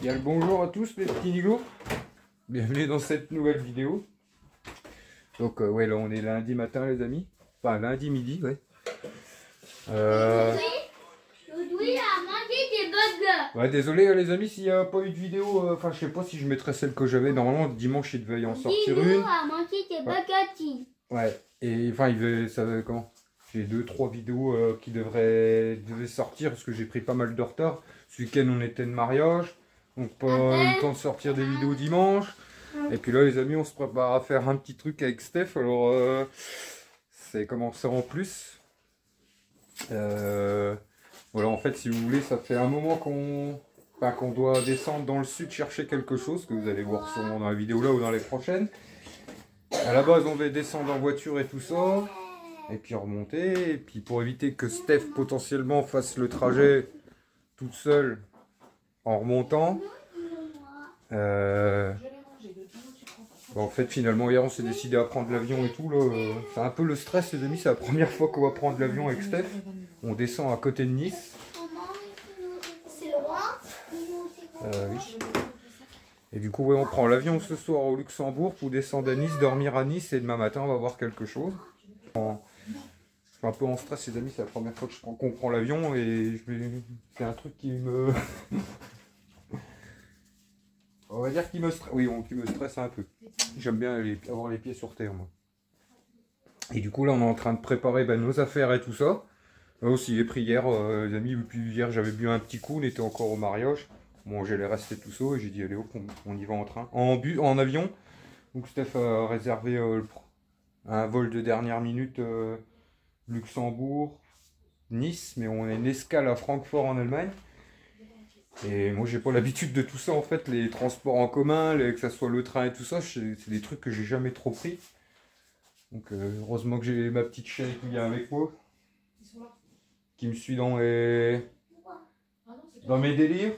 Bien le bonjour à tous les petits nigauds. Bienvenue dans cette nouvelle vidéo. Donc euh, ouais là on est lundi matin les amis. Enfin lundi midi ouais. Euh, Louis a mangé des bugs. ouais désolé euh, les amis s'il n'y a pas eu de vidéo. euh, Enfin je sais pas si je mettrai celle que j'avais. Normalement dimanche il devait y en sortir une. a mangé des bugs Ouais. Et enfin il veut ça veut- comment? J'ai deux trois vidéos euh, qui devraient devaient sortir parce que j'ai pris pas mal de retard. Ce week-end on était de mariage. Donc pas le temps de sortir des vidéos dimanche. Et puis là les amis on se prépare à faire un petit truc avec Steph. Alors euh, c'est commencé en plus. Euh, voilà en fait si vous voulez ça fait un moment qu'on qu'on doit descendre dans le sud chercher quelque chose que vous allez voir sûrement dans la vidéo là ou dans les prochaines. À la base on devait descendre en voiture et tout ça. Et puis remonter. Et puis pour éviter que Steph potentiellement fasse le trajet toute seule en remontant. Euh, en fait, finalement, hier, on s'est décidé à prendre l'avion et tout. euh, C'est un peu le stress, les amis. C'est la première fois qu'on va prendre l'avion avec Steph. On descend à côté de Nice. Euh. Et du coup, ouais, on prend l'avion ce soir au Luxembourg pour descendre à Nice, dormir à Nice. Et demain matin, on va voir quelque chose. Je suis un peu en stress, les amis. C'est la première fois qu'on prend l'avion. Et je c'est un truc qui me. Dire qu'il me stresse. Me un peu. J'aime bien les- avoir les pieds sur terre, moi. Et du coup, là, on est en train de préparer ben, nos affaires et tout ça. Aussi, pris hier, euh, les amis, puis hier, j'avais bu un petit coup, on était encore au mariage. Bon, j'allais rester tout ça, et j'ai dit, allez, hop, on, y va en train. En, en avion. Donc, Steph a réservé euh, un vol de dernière minute euh, Luxembourg, Nice, mais on a une escale à Francfort en Allemagne. Et moi, j'ai pas l'habitude de tout ça, en fait, les transports en commun, les- que ça soit le train et tout ça, c'est des trucs que j'ai jamais trop pris. Donc, euh, heureusement que j'ai ma petite chaîne qui vient avec moi, qui me suit dans les... dans mes délires.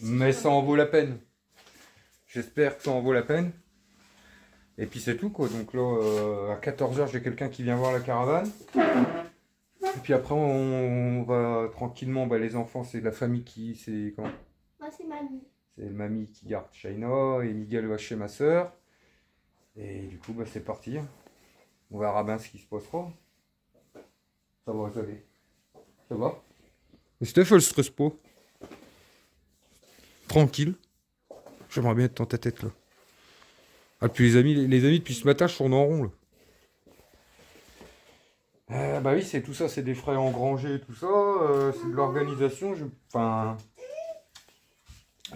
Mais ça en vaut la peine. J'espère que ça en vaut la peine. Et puis c'est tout quoi. Donc là, euh, à 14h, j'ai quelqu'un qui vient voir la caravane. Et puis après, on, va tranquillement. Bah, les enfants, c'est la famille qui. C'est comment? Moi, c'est mamie. C'est mamie qui garde Shaina et Miguel va chez ma soeur. Et du coup, bah, c'est parti. On verra bien ce qui se passera. Ça va, ça va. Ça va? Elle stresse pas. Tranquille. J'aimerais bien être dans ta tête là. Ah, puis les amis, les amis, depuis ce matin, je tourne en rond là. Euh, bah oui, c'est tout ça, c'est des frais engrangés, tout ça, euh, c'est de l'organisation. je- Enfin,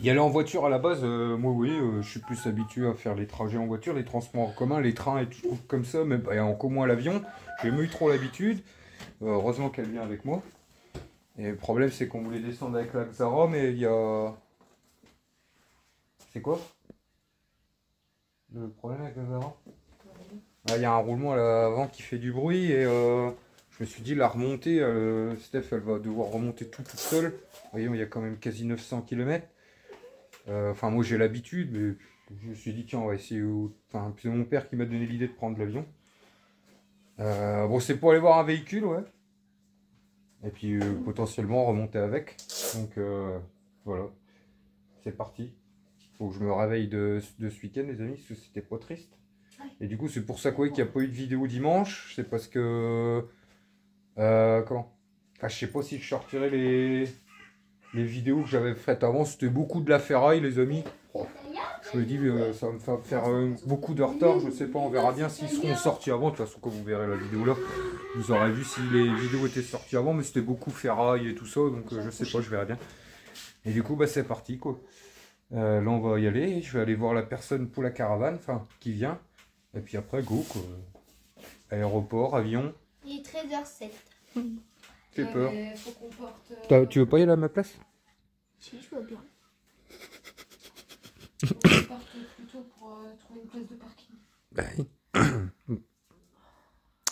y aller en voiture à la base, euh, moi oui, je suis plus habitué à faire les trajets en voiture, les transports en commun, les trains et tout comme ça, mais bah, et encore moins l'avion. J'ai eu trop l'habitude. Heureusement qu'elle vient avec moi. Et le problème, c'est qu'on voulait descendre avec la Xara, mais il y a. C'est quoi? Le problème avec la Xara? Il y a un roulement à l'avant qui fait du bruit et euh, je me suis dit la remontée, euh, Steph elle va devoir remonter tout toute seule. Voyez, il y a quand même quasi 900 km. Enfin, moi j'ai l'habitude, mais je me suis dit tiens, on va essayer. Enfin, c'est mon père qui m'a donné l'idée de prendre l'avion. Euh, bon, c'est pour aller voir un véhicule, ouais. Et puis euh, potentiellement remonter avec. Donc euh, voilà, c'est parti. Faut que je me réveille de, de ce week-end, les amis, parce que c'était pas triste. Et du coup, c'est pour ça qu'il n'y a pas eu de vidéo dimanche. C'est parce que. Euh, comment? Enfin, je sais pas si je sortirai les, les vidéos que j'avais faites avant. C'était beaucoup de la ferraille, les amis. Oh, je me dis, euh, ça va me faire, euh, beaucoup de retard. Je sais pas, on verra bien s'ils seront sortis avant. De toute façon, quand vous verrez la vidéo là, vous aurez vu si les vidéos étaient sorties avant. Mais c'était beaucoup ferraille et tout ça. Donc, euh, je sais pas, je verrai bien. Et du coup, bah, c'est parti quoi. Là, on va y aller. Je vais aller voir la personne pour la caravane, enfin, qui vient. Et puis après, go, quoi. Aéroport, avion. Il est 13h07. Fais peur. Faut qu'on porte. euh, T'as- Tu veux pas y aller à ma place? Si, je veux bien. faut qu'on parte plutôt pour euh, trouver une place de parking. Ben.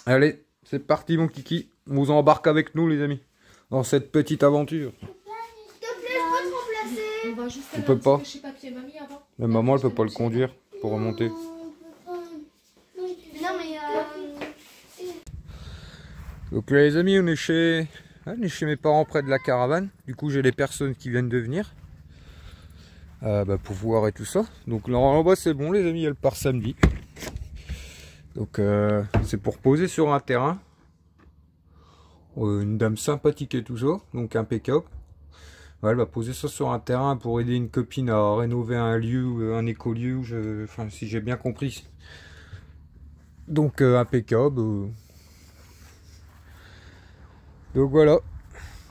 Allez, c'est parti, mon kiki. On vous embarque avec nous, les amis, dans cette petite aventure. S'il te plaît, je peux te remplacer. On va juste un petit pas. peu chez papy et mamie avant. La maman, elle peut pas le conduire pour remonter. Non, mais. Euh... Donc là, les amis, on est chez, on est chez mes parents près de la caravane. Du coup, j'ai les personnes qui viennent de venir. euh, bah, pour voir et tout ça. Donc là en bas c'est bon les amis, elle part samedi. Donc euh, c'est pour poser sur un terrain. Euh, une dame sympathique et tout ça, donc impeccable. Ouais, elle va poser ça sur un terrain pour aider une copine à rénover un lieu, un écolieu, enfin si j'ai bien compris. Donc impeccable. Donc voilà.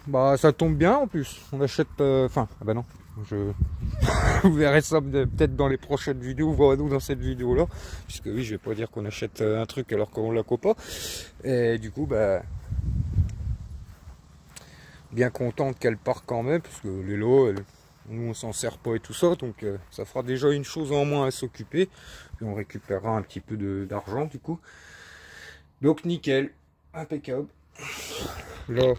Bah ça tombe bien en plus. On achète. Enfin, ah bah non. Je... Vous verrez ça peut-être dans les prochaines vidéos, voire nous dans cette vidéo là. Puisque oui, je vais pas dire qu'on achète euh, un truc alors qu'on la pas. Et du coup, bah. Bien contente qu'elle parte quand même, parce que les lots, nous on s'en sert pas et tout ça, donc euh, ça fera déjà une chose en moins à s'occuper. Puis on récupérera un petit peu d'argent du coup. Donc nickel, impeccable. Là,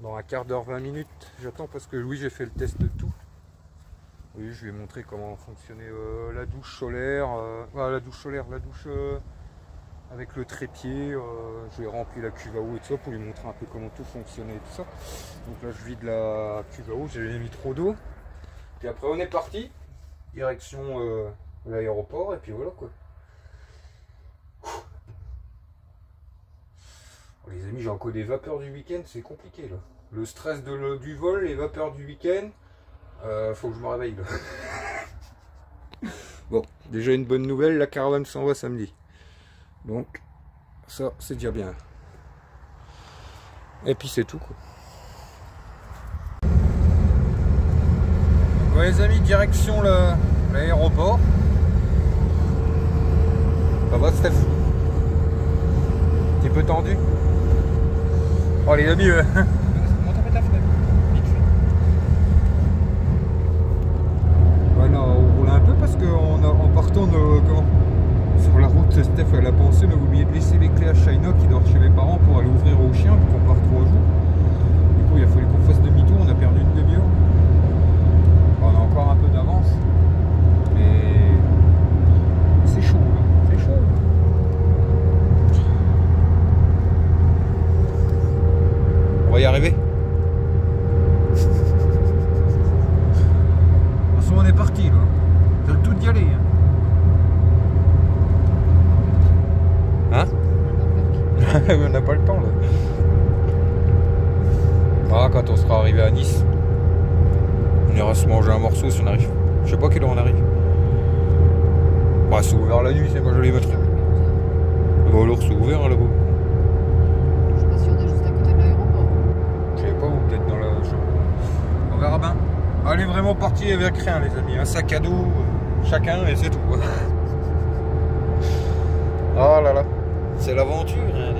dans un quart d'heure, 20 minutes. J'attends parce que oui, j'ai fait le test de tout. Oui, je vais montrer comment fonctionnait euh, la douche solaire. Euh, la douche solaire, la douche euh, avec le trépied. j'ai rempli la cuve à eau et tout ça pour lui montrer un peu comment tout fonctionnait et tout ça. Donc là, je vide la cuve à eau, j'ai mis trop d'eau. Puis après, on est parti. Direction l'aéroport et puis voilà quoi. les amis, j'ai encore des vapeurs du week-end, c'est compliqué là. Le stress de du vol, les vapeurs du week-end, euh, faut que je me réveille là. bon, déjà une bonne nouvelle, la caravane s'en va samedi. Donc, ça, c'est déjà bien. Et puis c'est tout quoi. Donc, les amis, direction l'aéroport. Ça va Steph? Un petit peu tendu? Oh les amis, euh... Ouais non, on roule un peu parce qu'en en partant de, sur la route, Steph elle a pensé, mais vous oubliez de laisser les clés à China qui dort chez mes parents pour aller ouvrir aux chiens, vu qu'on part trois jours. Du coup il a fallu qu'on fasse demi-tour, on a perdu une demi-heure. On a encore un peu d'avance. Mais c'est chaud. Y arriver. De on est parti là. T'as le tout d'y aller. Hein, hein On n'a pas le temps là. Ah, quand on sera arrivé à Nice, on ira se manger un morceau si on arrive. Je sais pas quelle heure on arrive. Bah, c'est ouvert la nuit, c'est pas joli mettre. Bah, alors c'est ouvert là-bas. On verra bien. On est vraiment parti avec rien les amis. Un sac à dos euh, chacun et c'est tout. oh là là. C'est l'aventure. Hein,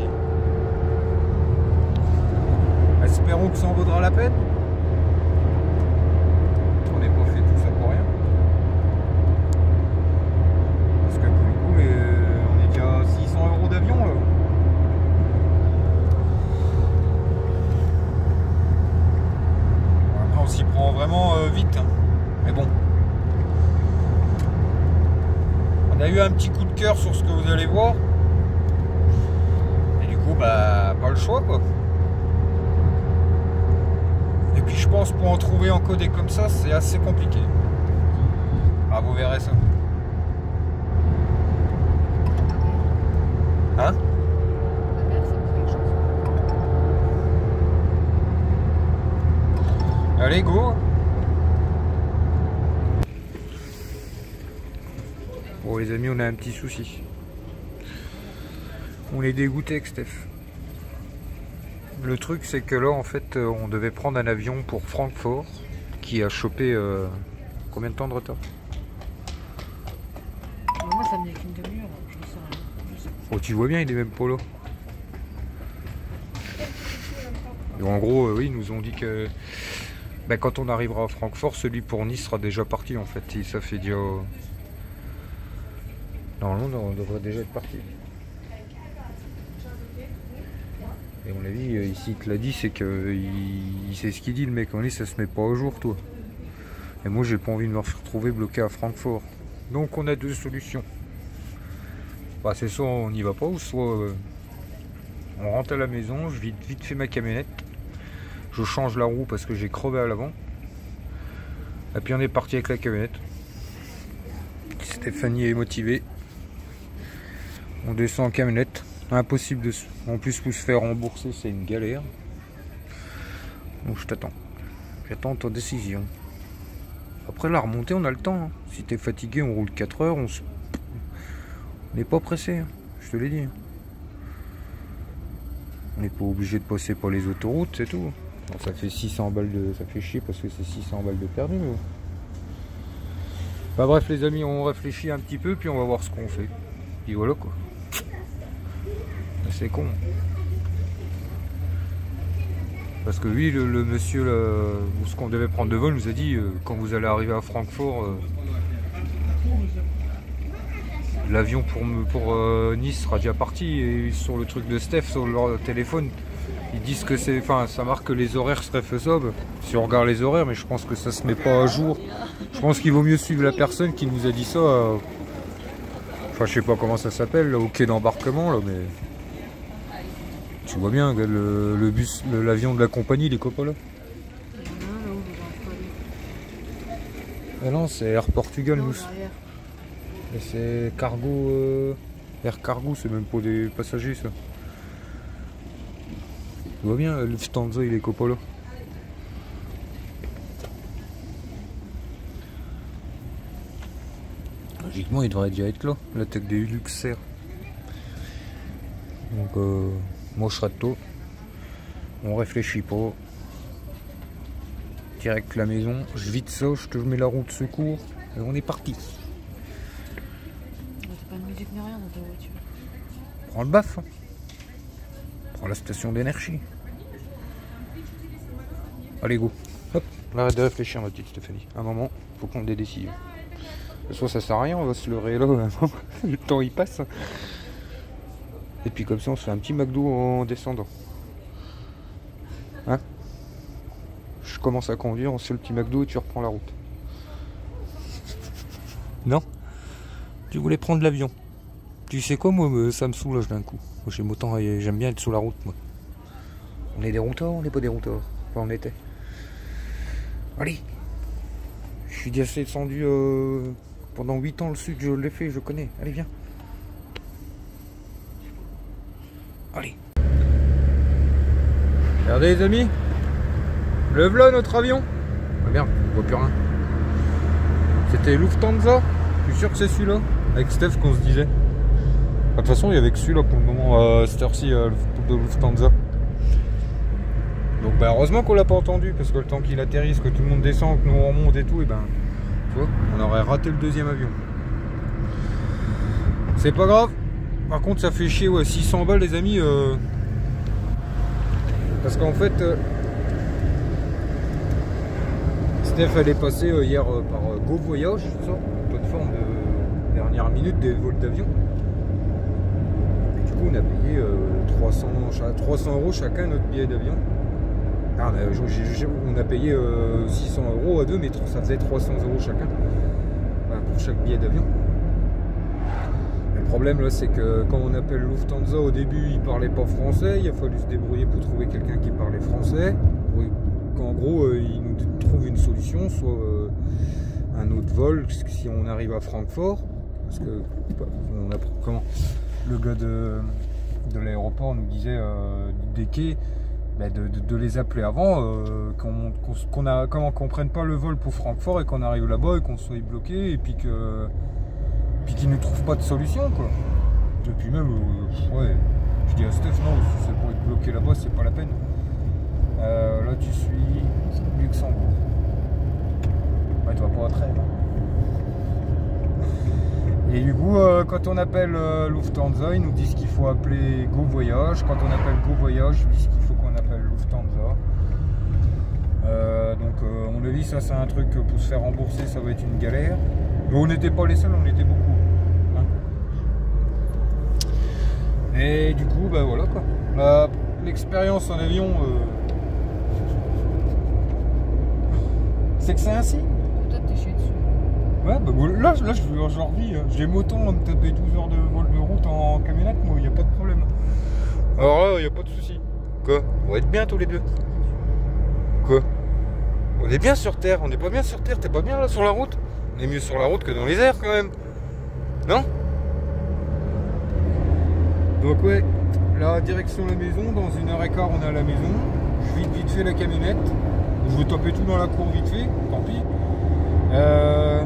Espérons que ça en vaudra la peine. On n'est pas fait tout ça pour rien. Parce que pour le coup, on est déjà à 600 euros d'avion là. on s'y prend vraiment euh, vite. Hein. Mais bon. On a eu un petit coup de sur ce que vous allez voir. Et du coup, bah, pas le choix quoi. Et puis je pense pour en trouver en codé comme ça, c'est assez compliqué. Ah, vous verrez ça. Hein? Allez, go Bon les amis, on a un petit souci. On est dégoûté avec Steph. Le truc c'est que là en fait euh, on devait prendre un avion pour Francfort qui a chopé euh, combien de temps de retard? Moi ça me qu'une demi-heure, Oh tu vois bien il est même là. en gros euh, oui ils nous ont dit que ben, quand on arrivera à Francfort, celui pour Nice sera déjà parti en fait. ça fait déjà. Normalement, on devrait déjà être parti. Et on l'a dit, ici, il te l'a dit, c'est qu'il il sait ce qu'il dit, le mec. On dit, ça se met pas au jour, toi. Et moi, j'ai pas envie de me retrouver bloqué à Francfort. Donc, on a deux solutions. Bah, c'est soit on n'y va pas, ou soit euh, on rentre à la maison, je vite fait ma camionnette je change la roue parce que j'ai crevé à l'avant. Et puis on est parti avec la camionnette. Stéphanie est motivée. On descend en camionnette. Impossible de... En plus, pour se faire rembourser, c'est une galère. Donc je t'attends. J'attends ta décision. Après la remontée, on a le temps. hein. Si t'es fatigué, on roule 4 heures. On se- n'est pas pressé. hein. Je te l'ai dit. On n'est pas obligé de passer par les autoroutes, c'est tout. Ça fait 600 balles de. Ça fait chier parce que c'est 600 balles de perdu. Bah bref les amis, on réfléchit un petit peu puis on va voir ce qu'on fait. Puis voilà quoi. C'est con. Parce que lui, le, le monsieur, ou ce qu'on devait prendre de vol, nous a dit euh, quand vous allez arriver à Francfort, euh, l'avion pour, euh, Nice sera déjà parti. Et sur le truc de Steph, sur leur téléphone, ils disent que c'est. Enfin, ça marque que les horaires seraient faisables. Si on regarde les horaires, mais je pense que ça se met pas à jour. Je pense qu'il vaut mieux suivre la personne qui nous a dit ça. Enfin, je sais pas comment ça s'appelle, au quai d'embarquement, là, mais. Tu vois bien, le, le bus, l'avion de la compagnie, il est quoi pas là. Ah non, c'est Air Portugal, nous. Et c'est cargo. euh, Air Cargo, c'est même pour des passagers, ça. Tu vois bien, le Lufthansa, il est là Logiquement, il devrait déjà être là, la tête des Luxair. Donc, euh, moi, je serai de tôt. On réfléchit pas. Direct la maison, je vide ça, je te mets la route secours, et on est parti. Ouais, T'as pas de musique ni rien dans ta voiture. Prends le baf. Prends la station d'énergie. Allez, go. Hop, on arrête de réfléchir, ma petite Stéphanie. À un moment, faut prendre des décisions. Soit ça sert à rien, on va se leurrer là. le temps il passe. Et puis comme ça, on se fait un petit McDo en descendant. Hein? Je commence à conduire, on se fait le petit McDo et tu reprends la route. Non? Tu voulais prendre l'avion tu sais quoi, moi, me- ça me soulage d'un coup. Moi, J'aime autant, j'aime bien être sur la route, moi. On est des routards, on n'est pas des routards. Enfin, on était. Allez Je suis déjà descendu euh, pendant 8 ans le sud, je l'ai fait, je connais. Allez, viens. Allez. Regardez, les amis. Le voilà notre avion. Ah merde, on voit plus rien. C'était Lufthansa. Je suis sûr que c'est celui-là. Avec Steph qu'on se disait. De toute façon, il y avait que celui-là pour le moment, euh, cette heure-ci, euh, de Lufthansa. Donc bah, heureusement qu'on l'a pas entendu, parce que le temps qu'il atterrisse, que tout le monde descend, que nous on remonte et tout, et ben, on aurait raté le deuxième avion. C'est pas grave. Par contre, ça fait chier, ouais, 600 balles, les amis. euh, Parce qu'en fait, euh, Steph, elle est passée euh, hier euh, par Go Voyage, ça, plateforme de dernière minute des vols d'avion. Et du coup, on a payé euh, 300, cha- 300 euros chacun notre billet d'avion. Ah, on, a, payé euh, 600 euros à deux, mais ça faisait 300 euros chacun pour chaque billet d'avion. Le problème là, c'est que quand on appelle Lufthansa au début, ils parlaient pas français. Il a fallu se débrouiller pour trouver quelqu'un qui parlait français. Qu'en gros, euh, ils nous trouvent une solution, soit euh, un autre vol si on arrive à Francfort. Parce que bah, le gars de, de l'aéroport nous disait euh, des quais bah, de, les appeler avant, qu'on qu'on prenne pas le vol pour Francfort et qu'on arrive là-bas et qu'on soit bloqué et puis que puis qu'ils ne trouvent pas de solution quoi. Et puis même euh, ouais, je dis à Steph non, si c'est pour être bloqué là-bas, c'est pas la peine. Euh, là tu suis Luxembourg. Ouais, tu vas pas à Trèves. hein. Et du coup, euh, quand on appelle euh, Lufthansa, ils nous disent qu'il faut appeler Go Voyage. Quand on appelle Go Voyage, ils disent qu'il faut qu'on appelle Lufthansa. Euh, donc, à mon avis, ça, c'est un truc que pour se faire rembourser, ça va être une galère. Mais on n'était pas les seuls, on était beaucoup. hein. Et du coup, bah voilà quoi. La- L'expérience en avion, euh, c'est que c'est ainsi. Toi, t'es chié dessus. Ouais, bah là, là je, je leur dis, j'aime autant me taper 12 heures de vol de route en camionnette, moi, il n'y a pas de problème. Alors là, il n'y a pas de souci. Quoi? On va être bien tous les deux. Quoi? On est bien sur Terre, on n'est pas bien sur Terre, t'es pas bien là sur la route? On est mieux sur la route que dans les airs quand même. Non? Donc ouais, la direction la maison, dans une heure et quart on est à la maison. Je vide vite fait la camionnette. Je vais taper tout dans la cour vite fait, tant pis. Euh,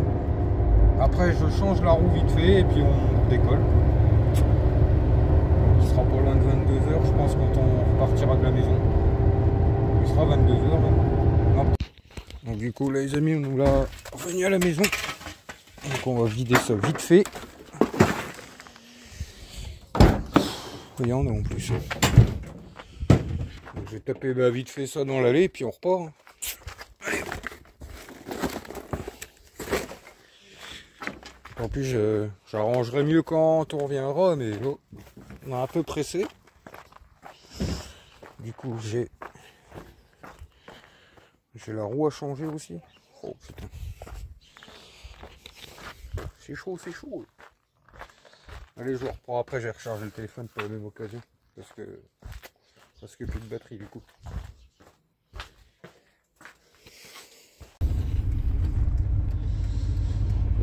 après je change la roue vite fait et puis on décolle. Il sera pas loin de 22h je pense quand on repartira de la maison. Il sera 22h. Donc du coup là les amis on nous l'a revenu à la maison. Donc on va vider ça vite fait. En plus. Donc, je vais taper vite fait ça dans l'allée puis on repart. hein. En plus j'arrangerai mieux quand on reviendra mais on est un peu pressé. Du coup j'ai j'ai la roue à changer aussi. Oh putain. C'est chaud, c'est chaud. Allez, je le reprends après, j'ai rechargé le téléphone pour la même occasion. Parce que. Parce que plus de batterie du coup.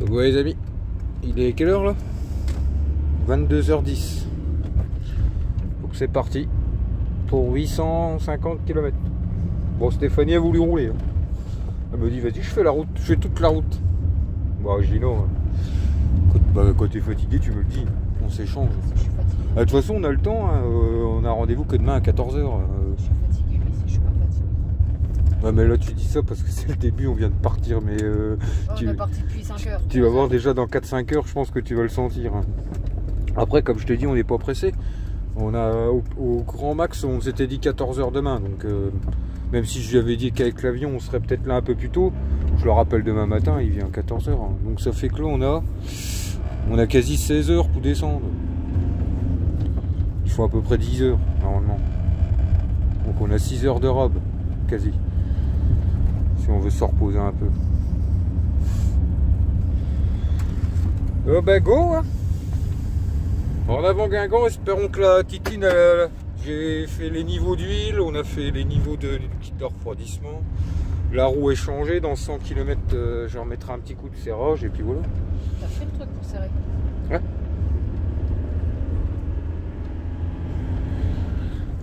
Donc ouais les amis, il est quelle heure là? 22h10. Donc c'est parti pour 850 km. Bon, Stéphanie a voulu rouler. hein. Elle me dit, vas-y, je fais la route, je fais toute la route. Bon, je dis non. hein. Quand, bah, quand t'es fatigué, tu me le dis. On s'échange. Je suis fatiguée. Ah, De toute façon, on a le temps. hein, euh, on a rendez-vous que demain à 14h. Je suis fatiguée, mais si je suis pas fatiguée. Ouais, mais là, tu dis ça parce que c'est le début, on vient de partir. Mais euh, Oh, Tu- On est parti depuis 5 heures. tu vas voir déjà dans 4-5 heures, je pense que tu vas le sentir. hein. Après, comme je te dis, on n'est pas pressé. On a au, au grand max, on s'était dit 14h demain. Donc, euh, même si je lui avais dit qu'avec l'avion, on serait peut-être là un peu plus tôt, je le rappelle demain matin, il vient à 14h. hein. Donc, ça fait que là, on a, on a quasi 16 heures pour descendre. Il faut à peu près 10 heures, normalement. Donc, on a 6 heures de robe, quasi. Si on veut se reposer un peu. Euh, ben go hein. En avant Guingamp, espérons que la titine, j'ai fait les niveaux d'huile, on a fait les niveaux de kit de refroidissement. La roue est changée, dans 100 km je remettrai un petit coup de serrage et puis voilà. T'as fait le truc pour serrer.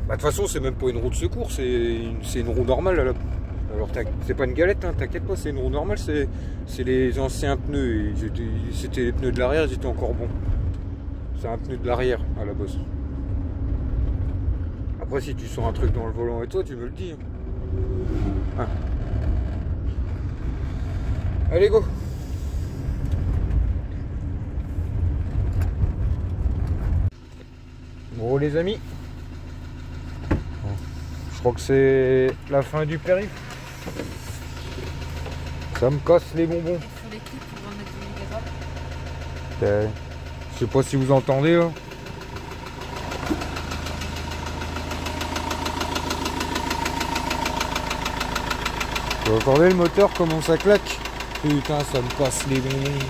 Bah, de toute façon, c'est même pas une roue de secours, c'est une, roue normale. Alors, c'est pas une galette, hein, t'inquiète pas, c'est une roue normale, c'est les anciens pneus. C'était les pneus de l'arrière, ils étaient encore bons. C'est un pneu de l'arrière à la bosse. Après, si tu sens un truc dans le volant et toi, tu me le dis. hein. Allez, go! Bon, les amis, je crois que c'est la fin du périph'. Ça me casse les bonbons. Je sais pas si vous entendez là. Vous entendez le moteur comment ça claque? Putain ça me casse les bonbons.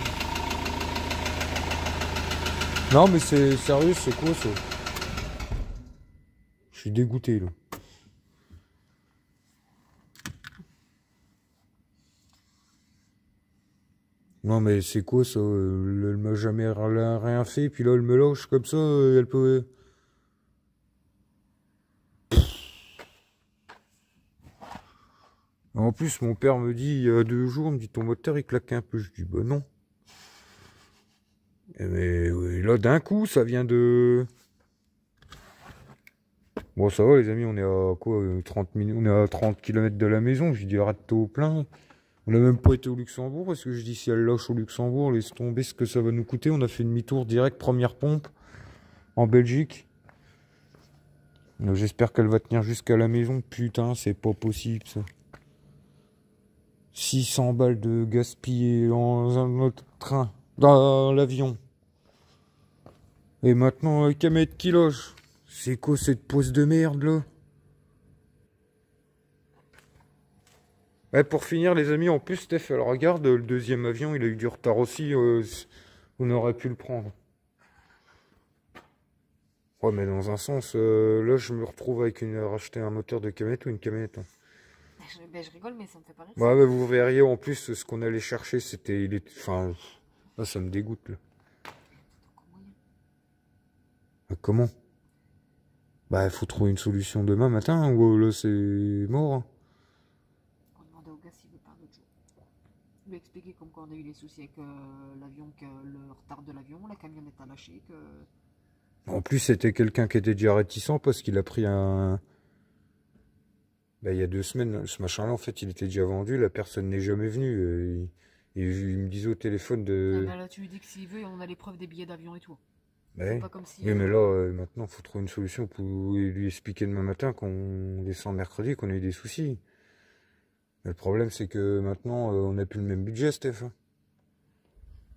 Non mais c'est sérieux c'est quoi ça? Je suis dégoûté là. Non mais c'est quoi ça? Euh, Elle m'a jamais rien rien fait, puis là elle me lâche comme ça, euh, elle peut... En plus mon père me dit il y a deux jours, il me dit ton moteur il claque un peu. Je dis bah non. Mais là d'un coup ça vient de... Bon ça va les amis, on est à quoi euh, 30 minutes, on est à 30 km de la maison, je dis arrête au plein. On n'a même pas été au Luxembourg parce que je dis si elle lâche au Luxembourg, laisse tomber ce que ça va nous coûter. On a fait demi-tour direct, première pompe en Belgique. Euh, J'espère qu'elle va tenir jusqu'à la maison. Putain, c'est pas possible ça. 600 balles de gaspillé dans un autre train, dans l'avion. Et maintenant, mètre qui loge. C'est quoi cette pose de merde là? Ouais, pour finir, les amis, en plus, Steph, regarde, le deuxième avion, il a eu du retard aussi. euh, on aurait pu le prendre. Ouais, mais dans un sens, euh, là, je me retrouve avec une, racheter un moteur de camionnette ou une camionnette. hein. Je, ben, je rigole, mais ça me fait pas rire. Ouais, mais vous verriez en plus ce qu'on allait chercher, c'était. Il est... Enfin. Là, ça me dégoûte là. Ah, Comment? Bah, il faut trouver une solution demain matin, ou là c'est mort. hein. On demandait au gars s'il veut pas un autre jour. Lui expliquer comme quoi on a eu des soucis avec euh, l'avion, que le retard de l'avion, la camionnette a lâché, que. En plus, c'était quelqu'un qui était déjà réticent parce qu'il a pris un. Bah, il y a deux semaines, ce machin-là, en fait, il était déjà vendu, la personne n'est jamais venue. euh, Il, il- il me disait au téléphone Ah, de. ben là, tu lui dis que s'il veut, on a les preuves des billets d'avion et tout. Bah, C'est oui. pas comme si. Oui, euh, mais là, euh, maintenant, faut trouver une solution pour lui expliquer demain matin qu'on descend mercredi, qu'on a eu des soucis. Mais le problème, c'est que maintenant, euh, on n'a plus le même budget, Steph.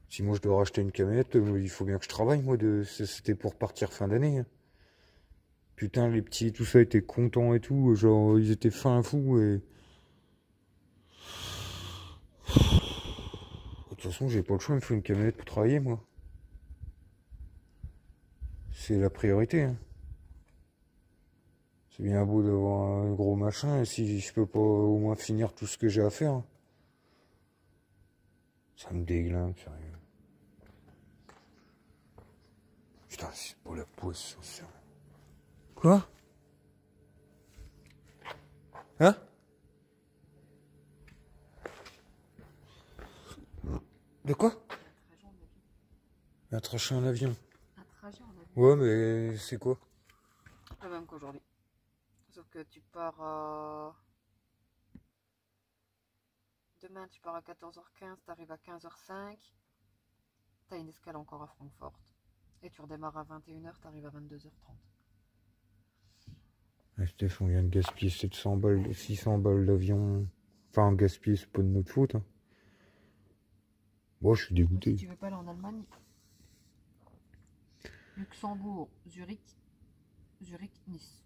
Si moi je dois racheter une camionnette, il faut bien que je travaille, moi. De... C'était pour partir fin d'année. hein. Putain, les petits, tout ça, étaient contents et tout. Genre, ils étaient fins fous et. De toute façon, j'ai pas le choix, il me faut une camionnette pour travailler, moi. C'est la priorité. hein. C'est bien beau d'avoir un gros machin, si je peux pas au moins finir tout ce que j'ai à faire. hein. Ça me déglingue, sérieux. Putain, c'est pas la poisse, sérieux. Quoi Hein De quoi Un trajet en avion. Un trajet en avion. Ouais, mais c'est quoi La même qu'aujourd'hui. Sauf que tu pars à. Demain, tu pars à 14h15, t'arrives à 15h05. T'as une escale encore à Francfort. Et tu redémarres à 21h, t'arrives à 22h30. Ah, Steph, on vient de gaspiller 700 balles, 600 balles d'avion. Enfin, gaspiller, c'est pas de notre faute. Hein. Moi, je suis Si dégoûté. tu veux pas aller en Allemagne, Luxembourg, Zurich, Zurich, Nice.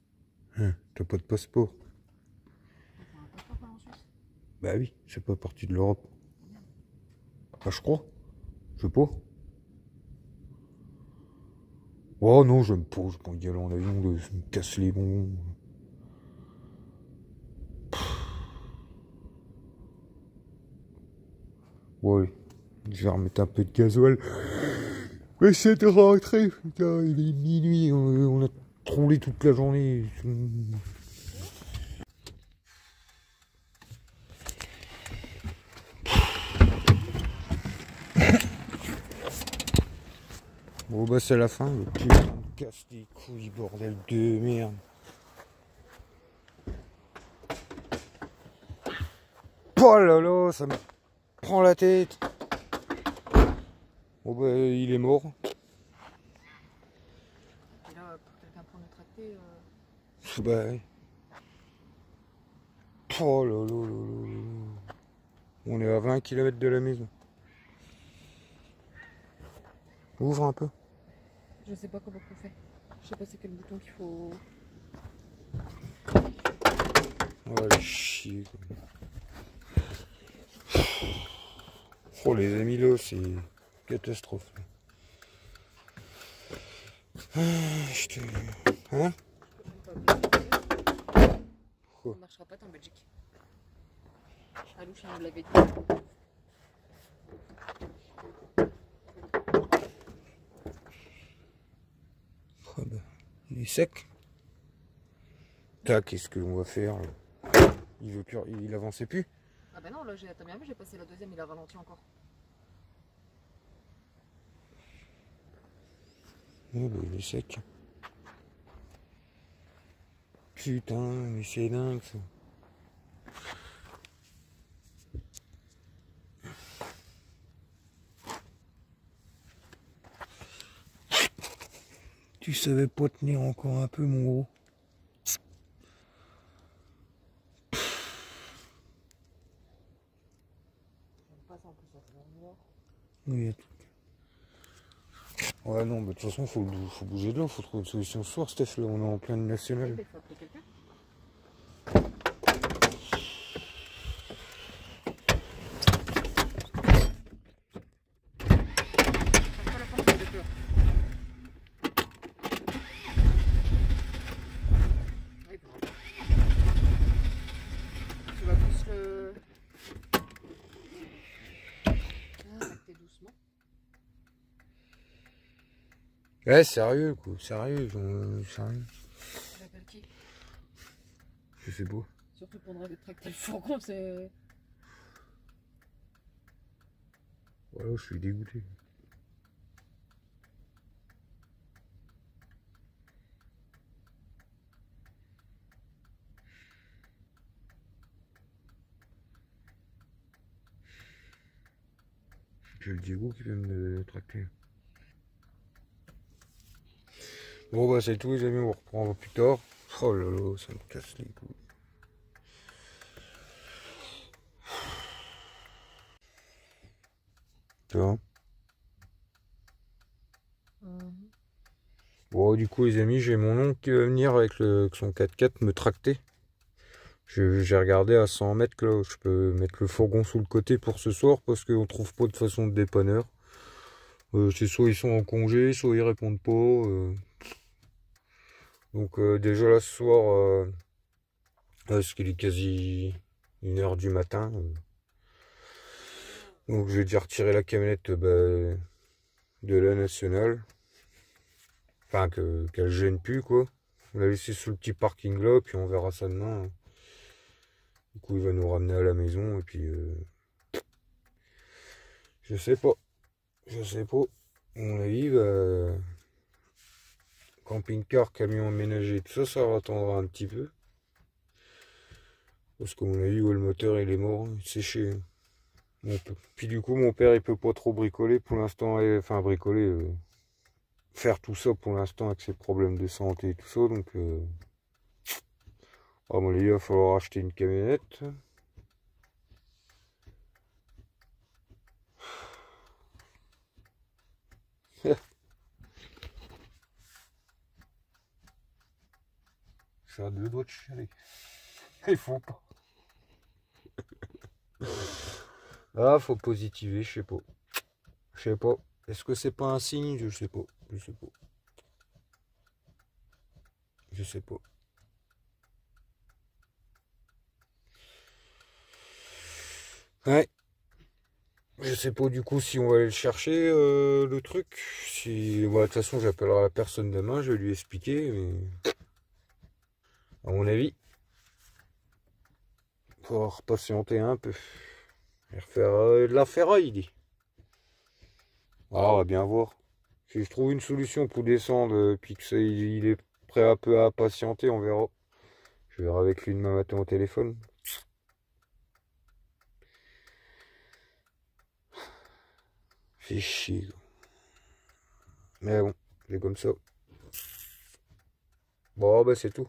Hein, T'as pas de passeport? Bah oui, c'est pas partie de l'Europe. Bah, je crois. Je sais pas. Oh non, j'aime pas, pas envie d'y aller en avion, ça me casse les bonbons. Ouais, je vais remettre un peu de gasoil. Essayer de rentrer, putain, il est minuit, on, on a trollé toute la journée. Bon bah c'est la fin, le putain me casse les couilles, bordel de merde. Oh là là, ça me prend la tête. Bon bah il est mort. Et là, pour quelqu'un pour nous traiter, euh, Bah. Oh là là là là là. On est à 20 km de la maison. Ouvre un peu. je sais pas comment on fait. Je sais pas c'est quel bouton qu'il faut. Aller chier. quoi. Oh les amis là, c'est catastrophe. Ah, je te... Hein Quoi Ça marchera pas en Belgique. Alouche, il nous l'avait dit. Ah bah, il est sec. Tac, qu'est-ce que l'on va faire Il veut plus, il avançait plus? Ah bah non, là, j'ai- t'as bien vu, j'ai passé la deuxième, il a ralenti encore. Oh bah, il est sec. Putain, mais c'est dingue ça. Tu savais pas tenir encore un peu mon gros. J'aime pas ça en plus, ça fait dans le noir. Oui, il y a tout. Ouais, non, mais de toute façon, faut, faut bouger de là, faut trouver une solution ce soir, Steph. Là, on est en plein national. Il faut appeler quelqu'un. Ferme pas la porte, j'ai peur. Oui, bon. Tu vas Ouais, sérieux, quoi. Sérieux, sérieux. J'appelle qui Je sais pas. Surtout pour tracter le fourgon, c'est. Voilà, je suis dégoûté. J'ai le Diego qui vient me tracter. Bon bah c'est tout les amis, on reprend plus tard. Oh là là, ça me casse les couilles. Tu vois Bon, du coup, les amis, j'ai mon oncle qui va venir avec, le, avec son 4x4 me tracter. J'ai regardé à 100 mètres que là, je peux mettre le fourgon sous le côté pour ce soir parce qu'on trouve pas de façon de dépanneur. Euh, c'est soit ils sont en congé, soit ils répondent pas. euh. Donc euh, déjà là ce soir, euh, parce qu'il est quasi une heure du matin. euh. Donc je vais déjà retirer la camionnette bah, de la nationale. Enfin que qu'elle gêne plus quoi. On l'a laissé sous le petit parking là, puis on verra ça demain. Du coup il va nous ramener à la maison et puis je sais pas. Je sais pas. À mon avis, bah, camping-car, camion aménagé, tout ça, ça attendra un petit peu. Parce qu'à mon avis, ouais, le moteur il est mort, il est séché. Puis du coup, mon père il peut pas trop bricoler pour l'instant, enfin bricoler, euh, faire tout ça pour l'instant avec ses problèmes de santé et tout ça. Donc, euh, à mon avis, il va falloir acheter une camionnette. Je suis à deux doigts de chialer. Il faut pas. Ah, faut positiver, je sais pas. Je sais pas. Est-ce que c'est pas un signe? Je sais pas. Je sais pas. Je sais pas. Ouais. Je sais pas du coup si on va aller le chercher euh, le truc. Si. Bon, de toute façon, j'appellerai la personne demain, je vais lui expliquer, mais. À mon avis. Faut patienter un peu. Et refaire de la ferraille, il dit. Ah, on va bien voir. Si je trouve une solution pour descendre, euh, puis que ça, il, est prêt un peu à patienter, on verra. Je verrai avec lui demain matin au téléphone. Fait chier. Mais bon, c'est comme ça. Bon, bah c'est tout.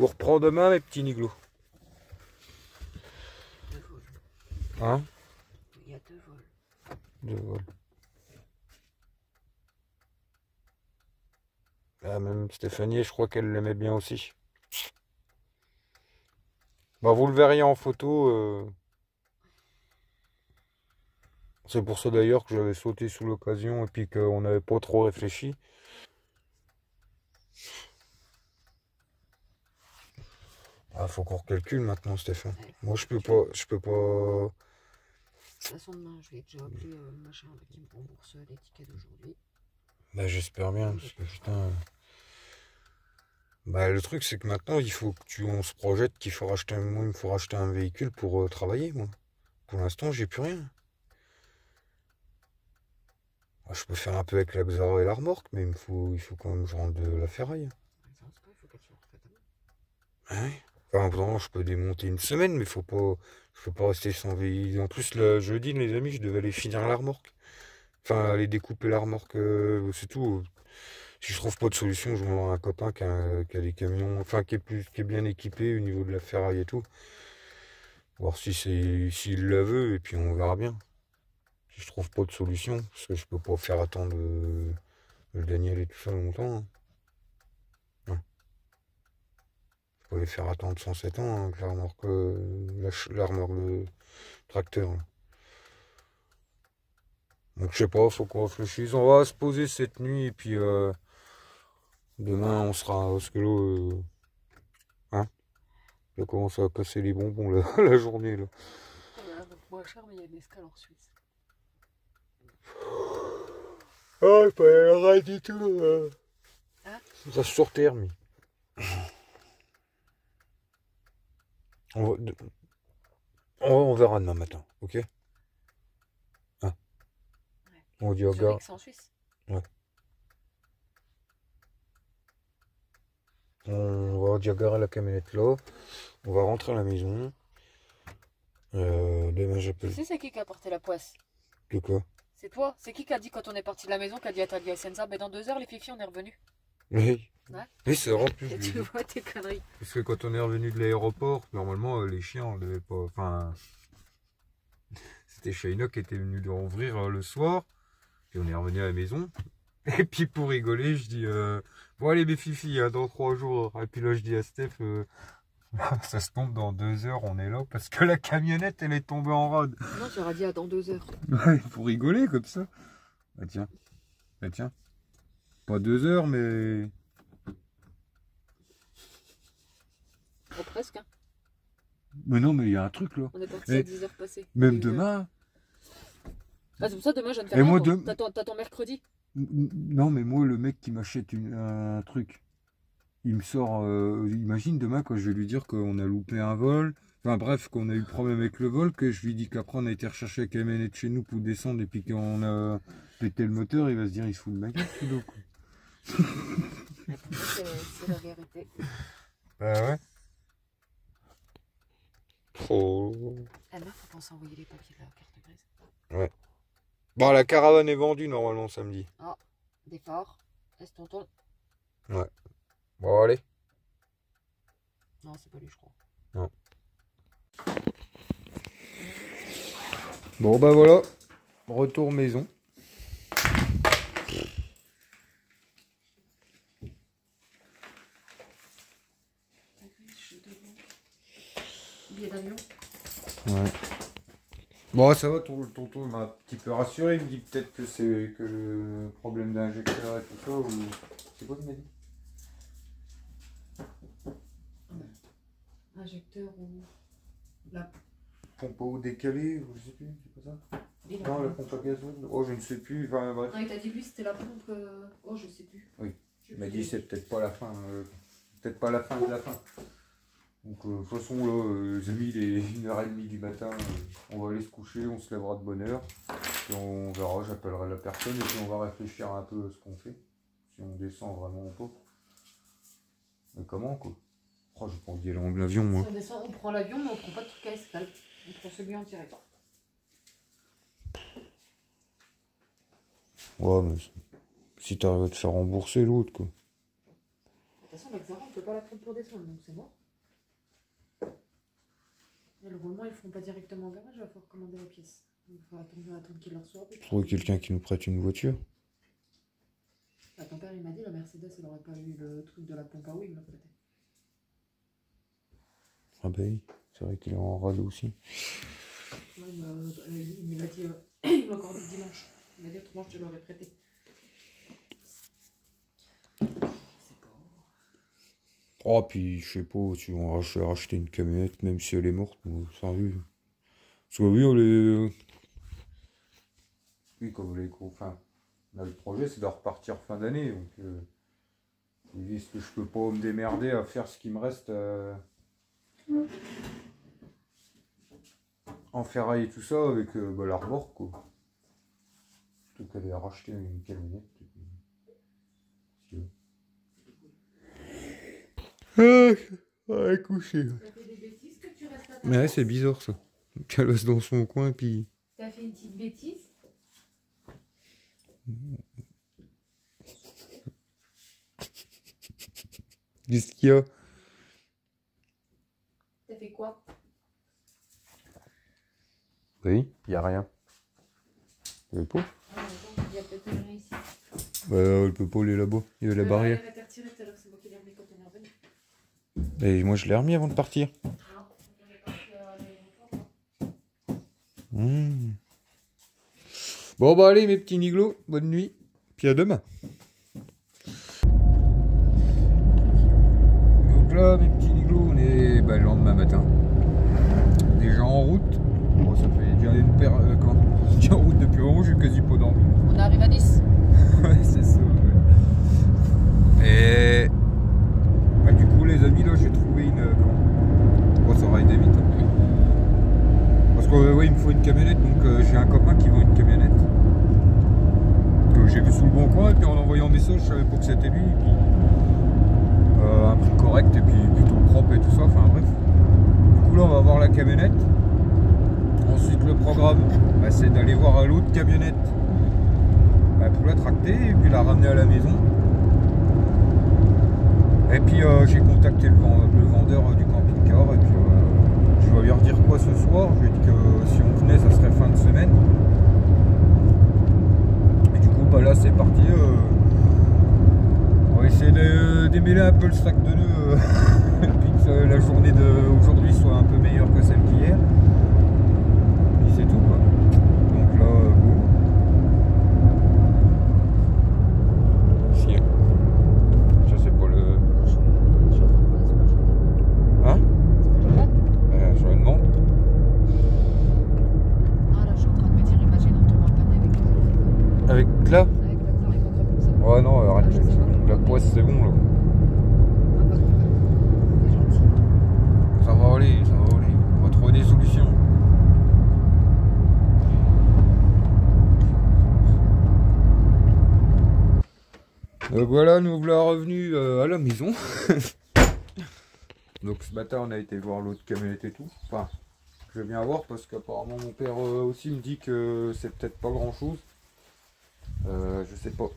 Vous reprends demain, mes petits niglos. Deux vols. Hein Il y a deux vols. De vol. Ah, même Stéphanie, je crois qu'elle l'aimait bien aussi. Bah, vous le verriez en photo. euh. C'est pour ça d'ailleurs que j'avais sauté sous l'occasion et puis qu'on n'avait pas trop réfléchi. Ah, faut qu'on recalcule maintenant, Stéphane. Moi, je peux pas, je peux pas. De toute façon, demain, je vais déjà appeler euh, le machin qui me rembourse les tickets d'aujourd'hui. Bah, j'espère bien, parce que putain. Bah, le truc, c'est que maintenant, il faut que tu, on se projette qu'il faut racheter un, moi, il me faut racheter un véhicule pour euh, travailler, moi. Pour l'instant, j'ai plus rien. Ah, je peux faire un peu avec la et la remorque, mais il me faut, il faut quand même que je rentre de la ferraille. Ça, c'est pas, il faut qu'elle soit refaite à main. Ouais. Enfin, je peux démonter une semaine, mais faut pas, je peux pas rester sans véhicule. En plus, le jeudi, les amis, je devais aller finir la remorque. Enfin, aller découper la remorque, euh, c'est tout. Si je trouve pas de solution, je demanderai un copain qui a, qui a des camions, enfin, qui est plus, qui est bien équipé au niveau de la ferraille et tout. Voir si c'est, s'il la veut, et puis on verra bien. Si je trouve pas de solution, parce que je peux pas faire attendre euh, le Daniel et tout ça longtemps. hein. Ouais. Peux les faire attendre 107 ans, hein, avec la remorque, euh, la, remorque de tracteur. là. Donc je sais pas, faut qu'on réfléchisse. On va se poser cette nuit et puis euh, demain on sera que là, euh, hein, ça commence à casser les bonbons la, la journée là. Moins cher, mais il y a une escale en Suisse. Oh, pas rien du tout. euh. Hein? Ça se sur terre, mais. On, on, on verra demain matin, ok? Hein? On dit au gars. En Suisse. On va déjà garer la camionnette là. On va rentrer à la maison. Euh, demain Tu j'appelle. sais, c'est qui qui a porté la poisse? De quoi? C'est toi. C'est qui qui a dit quand on est parti de la maison, qui a dit à Talia Senza, mais dans deux heures, les filles, on est revenus. Oui. Ouais. Oui, c'est vrai en plus. Et tu vois tes conneries. Parce que quand on est revenu de l'aéroport, normalement, euh, les chiens, on devait pas. Enfin. C'était Shaina qui était venu leur ouvrir euh, le soir. Puis on est revenu à la maison. Et puis pour rigoler, je dis euh, Bon, allez, mes fifi, hein, dans trois jours. Et puis là, je dis à Steph euh, Ça se tombe dans deux heures, on est là. Parce que la camionnette, elle est tombée en rade. Non, tu auras dit à dans deux heures. Ouais, pour rigoler comme ça. Bah tiens. Bah tiens. Pas deux heures, mais. Oh, presque, hein. Mais non, mais il y a un truc là. On est parti à 10 heures passées. Même Et, euh, demain. Ah, c'est pour ça, demain, je ne fais Et rien. moi, ton mercredi. Non, mais moi, le mec qui m'achète une- un truc, il me sort. euh, imagine demain quand je vais lui dire qu'on a loupé un vol. Enfin bref, qu'on a eu problème avec le vol, que je lui dis qu'après on a été rechercher avec la manette chez nous pour descendre et puis qu'on a pété le moteur, il va se dire il se fout de ma gueule. C'est la vérité. Bah ouais. Trop. Eh ben, faut penser à envoyer les papiers de la carte grise. Bon, la caravane est vendue normalement samedi. Des phares. Est-ce tonton Bon, allez. Non, c'est pas lui, je crois. Bon, bah voilà. Retour maison. Billet d'avion. Ouais. Bon, ça va, ton tonton m'a un petit peu rassuré. Il me dit peut-être que c'est que le problème d'injecteur et tout ça. Ou... C'est quoi qu'il m'a dit? Injecteur ou. La. Pompe à eau décalée, ou je sais plus, c'est pas ça? Non, la pompe à gazole. Oh, je ne sais plus. Enfin, bref. Non, il t'a dit lui, c'était la pompe. euh, Oh, je sais plus. Oui. Il m'a dit c'est peut-être pas la fin. euh, peut-être pas la fin de la fin. Donc, euh, de toute façon, là, euh, j'ai mis les 1h30 du matin. euh, on va aller se coucher, on se lèvera de bonne heure. Puis on verra, j'appellerai la personne et puis on va réfléchir un peu à ce qu'on fait. Si on descend vraiment ou pas. Mais comment, quoi? Oh, j'ai pas envie d'aller en avion, moi. Si on descend, on prend l'avion, mais on prend pas de truc à escale. On prend celui en direct. Ouais, mais si t'arrives à te faire rembourser l'autre, quoi. De toute façon, avec Zara, on peut pas la prendre pour descendre, donc c'est bon. Et le roulement, ils font pas directement au garage, il va falloir commander la pièce. Donc, il faut attendre, attendre qu'ils la reçoivent. Trouver quelqu'un qui nous prête une voiture. Bah, ton père, il m'a dit, la Mercedes, elle aurait pas eu le truc de la pompe à eau, il me l'a prêté. Ah bah oui, c'est vrai qu'il est en rade aussi. Ouais, m'a- euh, il me l'a dit, euh, il m'a encore dit dimanche. Il m'a dit, autrement, je te l'aurais prêté. C'est pas... Oh, puis je sais pas, si on va ch- racheter une camionnette, même si elle est morte, bon, sans vue. Parce que oui, on est. Oui, comme les enfin, là, le projet c'est de repartir fin d'année, donc. Euh, que je peux pas me démerder à faire ce qui me reste euh, en ferraille et tout ça avec euh, bah, la remorque, quoi. Plutôt qu'aller racheter une camionnette. et puis- si tu veux. Ah, ouais. T'as fait des bêtises que tu restes à ta Mais ouais, c'est bizarre ça. Qu'elle reste dans son coin, puis. T'as fait une petite bêtise Qu'est-ce qu'il y a? T'as fait quoi? Oui, il y a rien. Il y a pas Ah, attends, il y a peut-être un ici. Bah, elle peut pas aller là-bas. Il y a la Euh, barrière. Elle a été retirée tout à l'heure, c'est moi qui l'ai remis quand on est revenu. Et moi, je l'ai remis avant de partir. Mmh. Bon, bah, allez, mes petits niglos, bonne nuit. Puis à demain. Donc là, mes petits niglos, on est bah, le lendemain matin. Déjà en route. Bon, ça fait déjà une paire. euh, quand je dis en route depuis un moment, j'ai quasi pas dormi. On arrive à Nice. ouais, c'est ça. ouais. Et les amis, là, j'ai trouvé une. euh, Bon, ça va aider vite. hein. Parce que euh, ouais, il me faut une camionnette, donc euh, j'ai un copain qui vend une camionnette. Que j'ai vu sous le bon coin, et puis en envoyant un message, je savais pas que c'était lui. un prix correct, et puis plutôt propre et tout ça, enfin bref. Du coup, là, on va voir la camionnette. Ensuite, le programme, bah, c'est d'aller voir l'autre camionnette bah, pour la tracter et puis la ramener à la maison. Et puis euh, j'ai contacté le, vend- le vendeur euh, du camping-car et puis euh, je vais lui redire quoi ce soir. Je lui ai dit que si on venait, ça serait fin de semaine. Et du coup, bah là c'est parti. on va essayer de démêler un peu le sac de nœuds et puis que la journée d'aujourd'hui soit un peu meilleure que celle d'hier. Et c'est tout quoi. Donc là, euh, go. Si, hein. Ça c'est pas le. Je suis, je suis en train de c'est pas Genève. Hein C'est pas Genève Euh, Je me demande. Ah là, je suis en train de me dire, imagine, on tombe en panne avec, euh, Avec là avec l'accent, il faut comme ça. Ouais, non, arrête. Ah, je sais pas. La poisse, c'est bon là. Ah, bah, c'est gentil. Ça va aller, ça va aller. On va trouver des solutions. Donc voilà, nous voilà revenus euh, à la maison. Donc on a été voir l'autre camionnette et tout. Enfin, je vais bien voir parce qu'apparemment mon père euh, aussi me dit que c'est peut-être pas grand chose. Euh, je sais pas.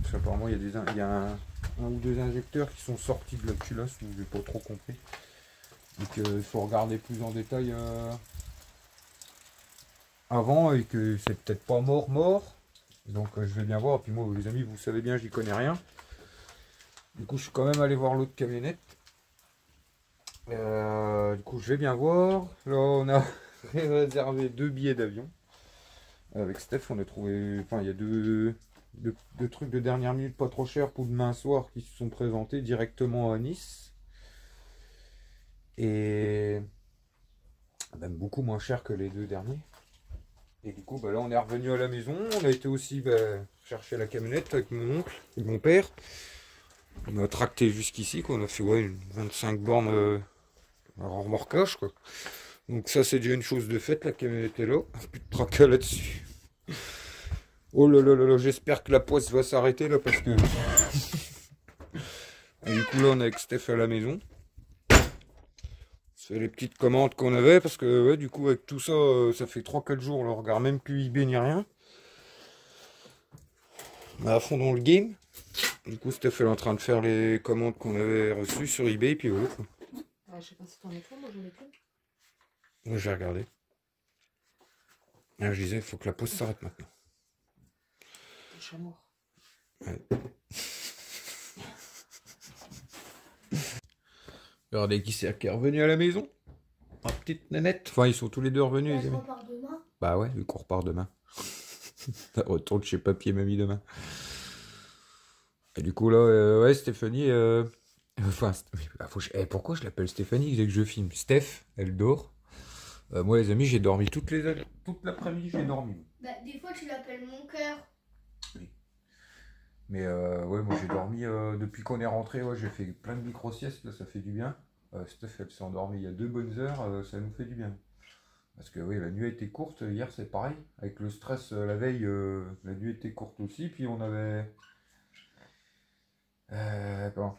Parce qu'apparemment il y a, des, un, ou deux injecteurs qui sont sortis de la culasse, ou j'ai pas trop compris. Donc euh, il faut regarder plus en détail avant et que c'est peut-être pas mort mort. Donc je vais bien voir. Puis moi les amis vous savez bien j'y connais rien. Du coup je suis quand même allé voir l'autre camionnette. Euh, du coup je vais bien voir. Là on a réservé deux billets d'avion. Avec Steph on a trouvé. Enfin il y a deux, trucs de dernière minute pas trop chers pour demain soir qui se sont présentés directement à Nice et même beaucoup moins cher que les deux derniers. Et du coup, bah là, on est revenu à la maison. On a été aussi bah, chercher la camionnette avec mon oncle et mon père. On a tracté jusqu'ici, quoi. On a fait ouais, une 25 bornes en remorquage, quoi. Donc ça, c'est déjà une chose de faite. La camionnette est là. Plus de tracas là-dessus. Oh là là là là, j'espère que la poisse va s'arrêter là parce que. du coup, là, on est avec Steph à la maison. C'est les petites commandes qu'on avait parce que ouais, du coup avec tout ça, euh, ça fait 3-4 jours, on regarde même plus eBay ni rien. On est à fond dans le game. Du coup Steph est en train de faire les commandes qu'on avait reçues sur eBay puis voilà. Ah, je sais pas si t'en es toi, moi j'en ai plus. Moi j'ai regardé. Là je disais, il faut que la pause s'arrête maintenant. Le. Regardez qui c'est qui est revenu à la maison? Ma petite nénette. Enfin ils sont tous les deux revenus les On amis. repart demain. Bah ouais, vu qu'on repart demain. Retourne chez Papy et Mamie demain. Et du coup, là, euh, ouais, Stéphanie. euh, Enfin, bah, faut eh, pourquoi je l'appelle Stéphanie? Dès que je filme Steph, elle dort. Euh, moi, les amis, j'ai dormi toutes les toute l'après-midi, j'ai dormi. Bah, des fois, tu l'appelles mon cœur. Mais euh, ouais, moi j'ai dormi euh, depuis qu'on est rentré. Ouais, j'ai fait plein de micro-siestes, là, ça fait du bien. Euh, Steph, elle s'est endormie il y a deux bonnes heures, euh, ça nous fait du bien. Parce que oui, la nuit a été courte. Hier, c'est pareil. Avec le stress euh, la veille, euh, la nuit était courte aussi. Puis on avait. Euh, comment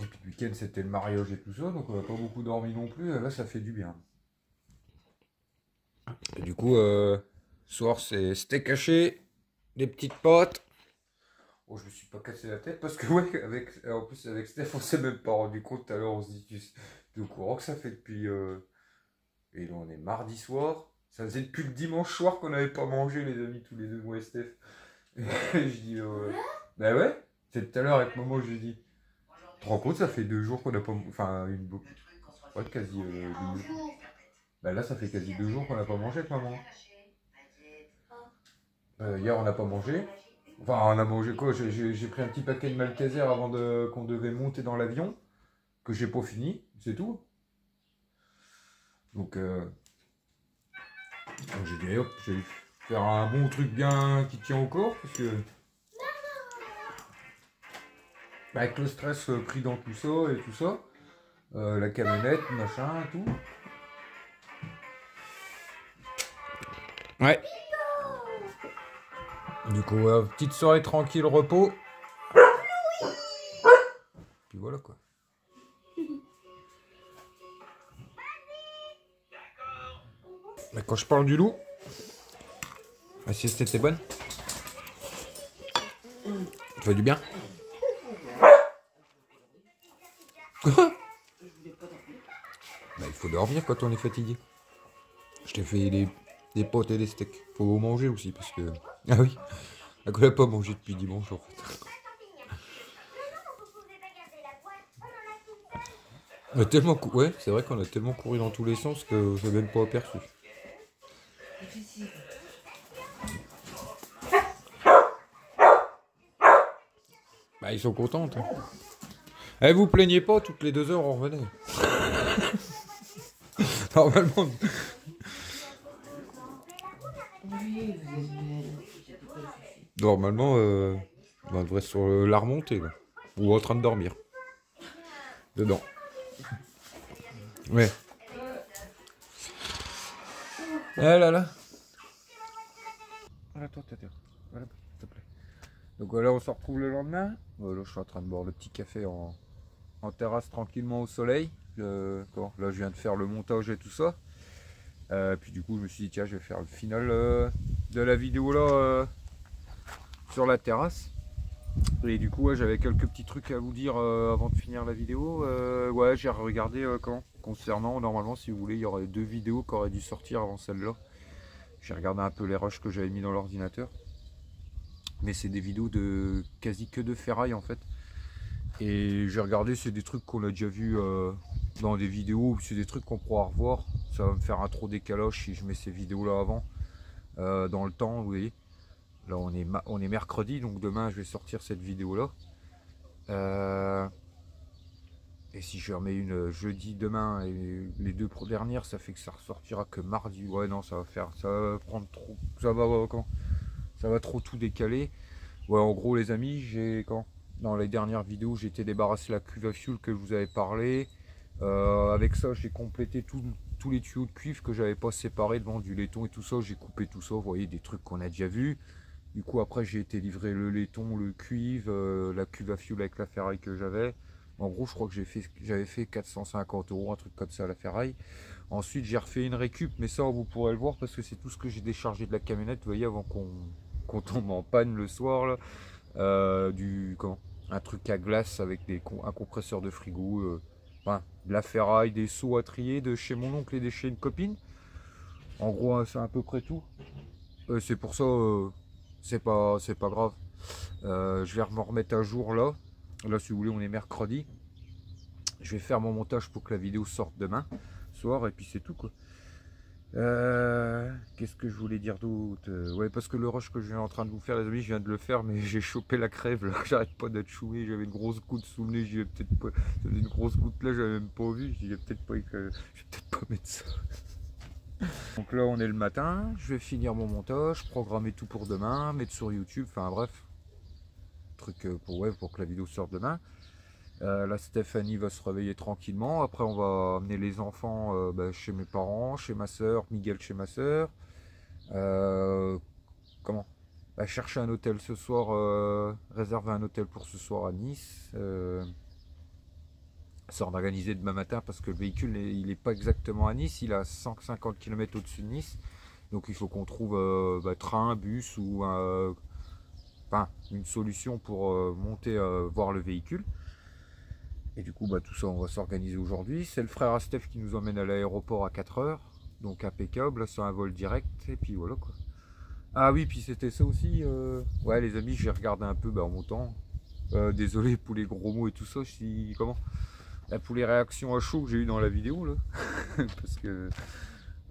Et puis le week-end, c'était le mariage et tout ça. Donc on n'a pas beaucoup dormi non plus. Là, ça fait du bien. Et du coup, euh, soir, c'est steak haché, des petites pâtes. Oh, je me suis pas cassé la tête parce que, ouais, avec, en plus, avec Steph, on s'est même pas rendu compte tout à l'heure. On se dit, tu es au courant que ça fait depuis. euh, Et là, on est mardi soir. Ça faisait depuis le dimanche soir qu'on n'avait pas mangé, les amis, tous les deux, moi et Steph. Et je dis, euh, bah ouais, c'est tout à l'heure avec maman, je lui dis, rends compte, ça fait deux jours qu'on n'a pas. Enfin, une. Ouais, quasi. euh. Bah là, ça fait quasi deux jours qu'on n'a pas mangé avec maman. Euh, hier, on n'a pas mangé. Enfin, on a mangé quoi J'ai- pris un petit paquet de Malteser avant de qu'on devait monter dans l'avion, que j'ai pas fini, c'est tout. Donc, euh, donc j'ai dit, allez, hop, j'ai faire un bon truc bien qui tient au corps parce que bah, avec le stress euh, pris dans tout ça et tout ça, euh, la camionnette, machin, tout. Ouais. Du coup, euh, petite soirée tranquille, repos. Puis voilà quoi. Mais quand je parle du loup, la sieste était bonne. Ça fait du bien. Quoi Dormir quand on est fatigué. Je t'ai fait des, des potes et des steaks. Faut manger aussi parce que... Ah oui Elle n'a pas mangé depuis dimanche en fait. On a tellement cou- Ouais, c'est vrai qu'on a tellement couru dans tous les sens que je même pas aperçu. Bah ils sont contentes. hein. Eh vous plaignez pas, toutes les deux heures on revenait. Normalement. Oui, vous êtes belle. J'étais pas le souci. Normalement, euh, on devrait sur le- la remontée, là. Ou en train de dormir. Dedans. Ouais. Ah là là. Donc voilà, on se retrouve le lendemain. Voilà, je suis en train de boire le petit café en terrasse tranquillement au soleil. Euh, là, je viens de faire le montage et tout ça. Euh, puis du coup, je me suis dit, tiens, je vais faire le final euh, de la vidéo là sur la terrasse. Et du coup, j'avais quelques petits trucs à vous dire avant de finir la vidéo. Ouais, j'ai regardé quand concernant, normalement, si vous voulez, il y aurait deux vidéos qui auraient dû sortir avant celle-là. J'ai regardé un peu les rushs que j'avais mis dans l'ordinateur. Mais c'est des vidéos de quasi que de ferraille en fait. Et j'ai regardé, c'est des trucs qu'on a déjà vu dans des vidéos, c'est des trucs qu'on pourra revoir. Ça va me faire un trop décalage si je mets ces vidéos là avant euh, dans le temps, vous voyez. Là on est, on est mercredi, donc demain je vais sortir cette vidéo là. Euh, et si je remets une euh, jeudi demain et les deux dernières, ça fait que ça ressortira que mardi. Ouais non ça va faire. Ça va prendre trop. Ça va quand? Ça va trop tout décaler. Ouais en gros les amis, j'ai quand? Dans les dernières vidéos été débarrassé la cuve à fuel que je vous avais parlé. Euh, avec ça j'ai complété tous les tuyaux de cuivre que j'avais pas séparés devant du laiton et tout ça. J'ai coupé tout ça, vous voyez des trucs qu'on a déjà vus. Du coup, après, j'ai été livré le laiton, le cuivre, euh, la cuve à fioul avec la ferraille que j'avais. En gros, je crois que j'avais fait 450 euros, un truc comme ça la ferraille. Ensuite, j'ai refait une récup, mais ça, vous pourrez le voir parce que c'est tout ce que j'ai déchargé de la camionnette, vous voyez, avant qu'on tombe en panne le soir. Là. Euh, du, comment, un truc à glace avec un compresseur de frigo, de la ferraille, des seaux à trier de chez mon oncle et de chez une copine. En gros, hein, c'est à peu près tout. Euh, c'est pour ça, euh, c'est pas, c'est pas grave. Euh, je vais me remettre à jour là. Là, si vous voulez, on est mercredi. Je vais faire mon montage pour que la vidéo sorte demain soir et puis c'est tout quoi. Euh, Qu'est-ce que je voulais dire d'autre? Ouais, parce que le rush que je viens en train de vous faire, les amis, je viens de le faire, mais j'ai chopé la crève là. J'arrête pas d'être choué. J'avais une grosse goutte sous le nez. J'y peut-être pas. Une grosse goutte là, j'avais même pas vu. J'y ai peut-être pas. Je vais peut-être pas mettre ça. Donc là, on est le matin. Je vais finir mon montage, programmer tout pour demain, mettre sur YouTube. Enfin bref, truc euh, pour ouais, pour que la vidéo sorte demain. Euh, là, Stéphanie va se réveiller tranquillement. Après, on va amener les enfants euh, bah, chez mes parents, chez ma soeur, Miguel chez ma soeur. Euh, comment? Bah, Chercher un hôtel ce soir, réserver un hôtel pour ce soir à Nice. Va organiser demain matin parce que le véhicule il n'est pas exactement à Nice, il à 150 km au-dessus de Nice. Donc il faut qu'on trouve bah, train, bus ou une solution pour monter voir le véhicule. Et du coup, bah, tout ça, on va s'organiser aujourd'hui. C'est le frère à qui nous emmène à l'aéroport à 4h. Donc impeccable, c'est un vol direct. Et puis voilà quoi. Ah oui, puis c'était ça aussi. euh, Ouais, les amis, j'ai regardé un peu bah, en montant. Euh, désolé pour les gros mots et tout ça. Comment? Là, Pour les réactions à chaud que j'ai eu dans la vidéo là. Parce que.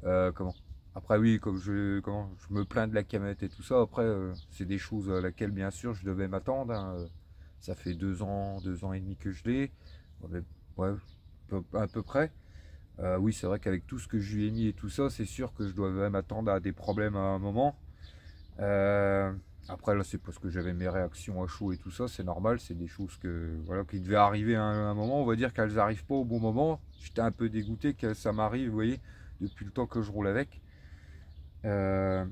euh, comment? Après, oui, comme je, me plains de la camionnette et tout ça. Après, c'est des choses à laquelle, bien sûr, je devais m'attendre. hein. Ça fait deux ans, deux ans et demi que je l'ai. Ouais, à peu près. Euh, oui, c'est vrai qu'avec tout ce que je lui ai mis et tout ça, c'est sûr que je dois même m'attendre à des problèmes à un moment. Euh, après là c'est parce que j'avais mes réactions à chaud et tout ça, c'est normal, c'est des choses que voilà qui devaient arriver à un, moment, on va dire qu'elles n'arrivent pas au bon moment. J'étais un peu dégoûté que ça m'arrive, vous voyez, depuis le temps que je roule avec. Euh,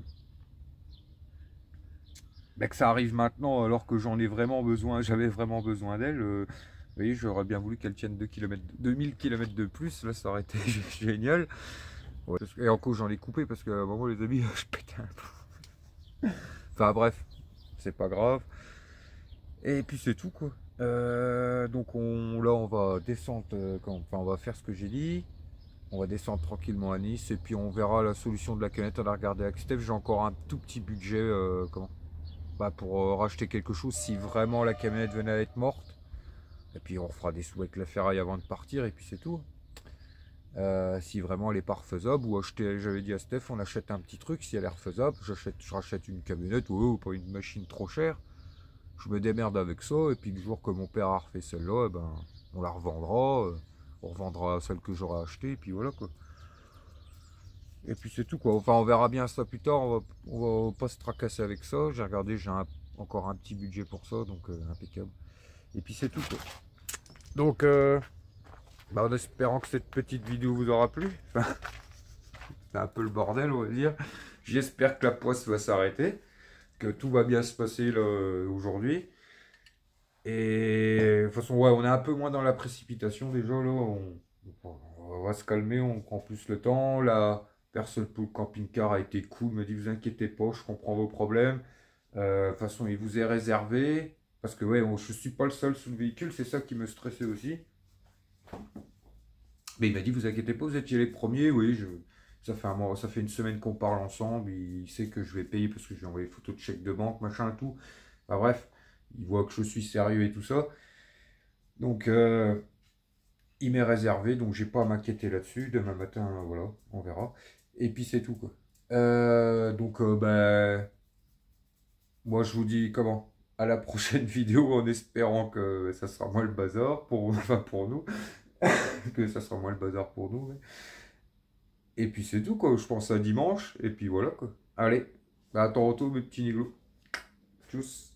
que ça arrive maintenant alors que j'en ai vraiment besoin, j'avais vraiment besoin d'elle. Euh, vous voyez, j'aurais bien voulu qu'elle tienne 2 km, 2000 km de plus, là ça aurait été génial. et encore j'en ai coupé parce qu'à un moment les amis, je pétais un peu. Enfin bref, c'est pas grave. Et puis c'est tout quoi. Euh, donc on, là on va descendre, euh, enfin on va faire ce que j'ai dit. On va descendre tranquillement à Nice et puis on verra la solution de la canette. On a regardé avec Steph. J'ai encore un tout petit budget comment? Bah, pour racheter quelque chose si vraiment la camionnette venait à être morte. Et puis on fera des sous avec la ferraille avant de partir et puis c'est tout. Euh, si vraiment elle est pas refaisable ou acheter, j'avais dit à Steph, on achète un petit truc, si elle est refaisable, j'achète, je rachète une camionnette ou pas une machine trop chère, je me démerde avec ça, et puis le jour que mon père a refait celle-là, eh ben, on la revendra, euh, on revendra celle que j'aurai achetée, et puis voilà quoi. Et puis c'est tout quoi, enfin on verra bien ça plus tard, on va, va pas se tracasser avec ça, j'ai regardé, j'ai encore un petit budget pour ça, donc euh, impeccable. Et puis c'est tout quoi. Donc bah, en espérant que cette petite vidéo vous aura plu. c'est un peu le bordel, on va dire. J'espère que la poisse va s'arrêter, que tout va bien se passer aujourd'hui. Et de toute façon, ouais, on est un peu moins dans la précipitation déjà. Là, on, va se calmer, on prend plus le temps. La personne pour le camping-car a été cool, me dit vous inquiétez pas, je comprends vos problèmes. Euh, de toute façon, il vous est réservé. Parce que ouais, je suis pas le seul sous le véhicule, c'est ça qui me stressait aussi. Mais il m'a dit, vous inquiétez pas, vous étiez les premiers, oui, ça, fait un mois, ça fait une semaine qu'on parle ensemble, il sait que je vais payer parce que je lui ai envoyé des photos de chèque de banque, machin et tout. Enfin, bref, il voit que je suis sérieux et tout ça. Donc, euh, il m'est réservé, donc j'ai pas à m'inquiéter là-dessus. Demain matin, voilà, on verra. Et puis c'est tout, quoi. Euh, donc, euh, ben, moi je vous dis comment? À la prochaine vidéo en espérant que ça sera moins le bazar pour, enfin pour nous. que ça sera moins le bazar pour nous. Et puis c'est tout quoi, je pense à dimanche, et puis voilà quoi. Allez, bah, à retour mes petits niglos. Tchuss